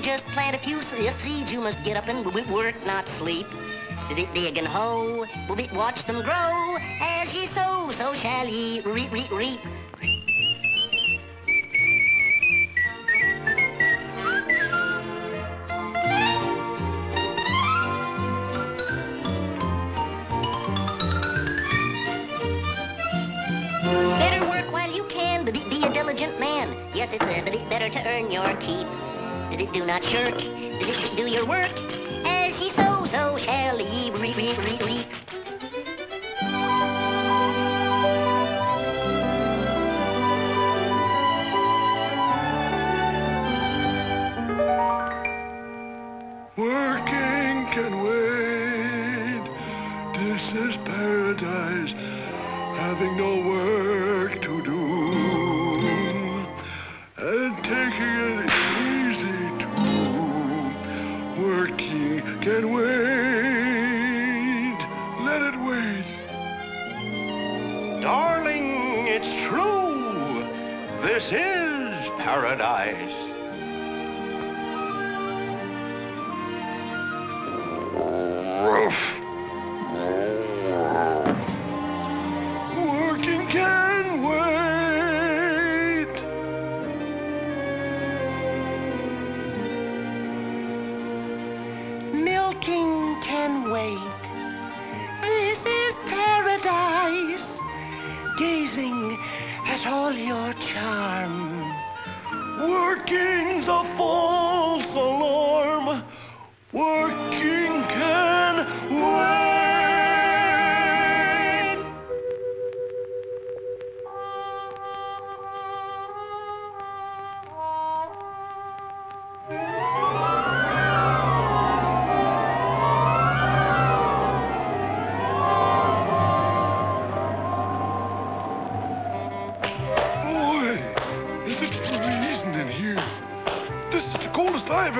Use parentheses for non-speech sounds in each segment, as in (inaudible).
just plant a few seeds. You must get up and work, not sleep. D- Dig and hoe, watch them grow. As ye sow, so shall ye reap, reap, reap. Better work while you can, be, a diligent man. Yes, it's be- better to earn your keep. Do not shirk, do your work. As ye sow, so shall ye reap, reap, reap, reap. Working can wait. This is paradise. Having no work This is paradise. Working can wait. Milking can wait. This is paradise. Gazing all your charm. Working's a false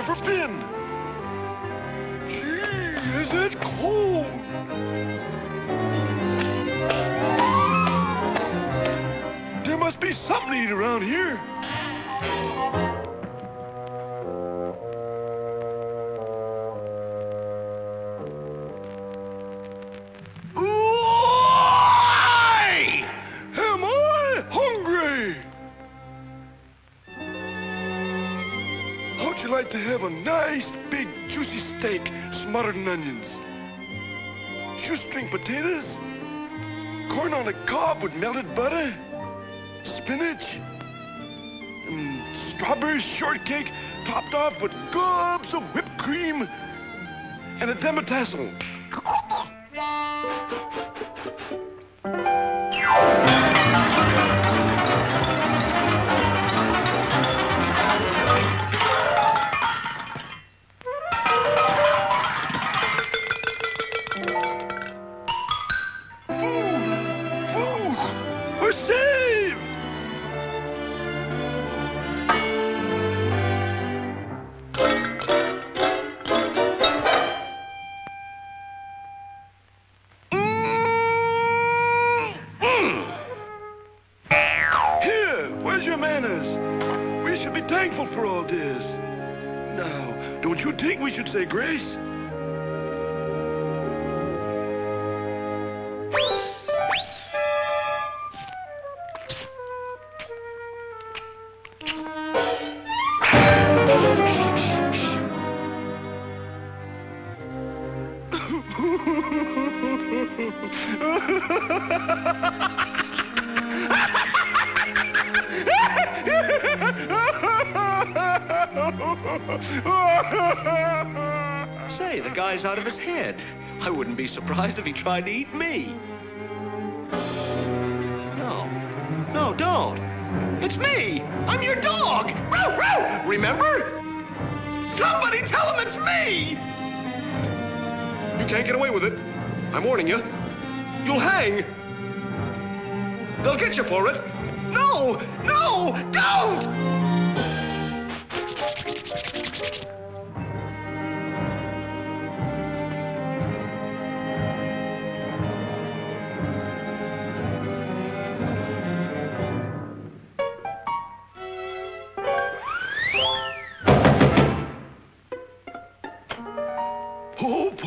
ever been. Gee, is it cold? There must be something to eat around here. How'd you like to have a nice, big, juicy steak smothered in onions? Shoestring potatoes? Corn on the cob with melted butter? Spinach? And strawberry shortcake topped off with gobs of whipped cream and a demitasse. We're saved! Here, where's your manners? We should be thankful for all this. Now, don't you think we should say grace? Say, the guy's out of his head. I wouldn't be surprised if he tried to eat me. No. No, don't. It's me. I'm your dog. Row, row. Remember? Somebody tell him it's me can't get away with it. I'm warning you. You'll hang. They'll get you for it. No! No! Don't!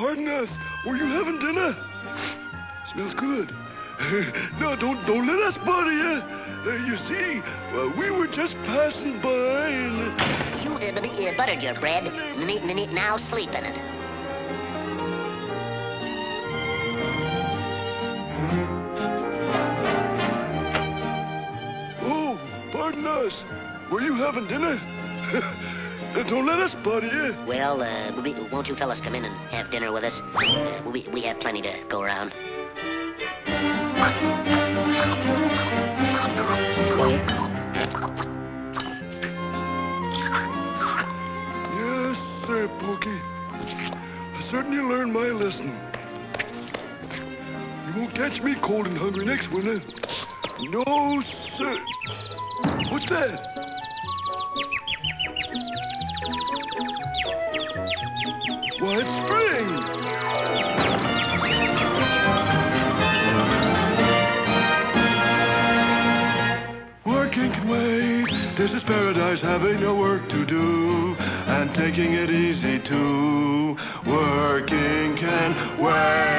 Pardon us. Were you having dinner? Smells good. (laughs) no, don't don't let us bother you. Uh, you see, uh, we were just passing by and... You uh, b- uh, buttered your bread. Now sleep in it. Oh, pardon us. Were you having dinner? (laughs) Uh, don't let us. Well, uh, we, won't you fellas come in and have dinner with us? Uh, we, we have plenty to go around. Yes, sir, Porky. I certainly learned my lesson. You won't catch me cold and hungry next winter. No, sir. What's that? Why, it's spring! Working can wait. This is paradise, having no work to do and taking it easy too. Working can wait.